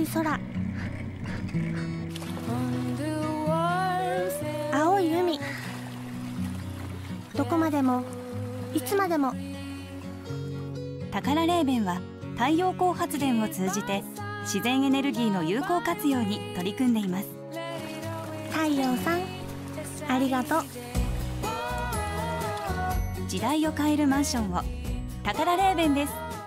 い空。青い海。どこまでもいつまでも。タカラレーベンは太陽光発電を通じて自然エネルギーの有効活用に取り組んでいます。太陽さんありがとう。時代を変えるマンションを。タカラレーベンです。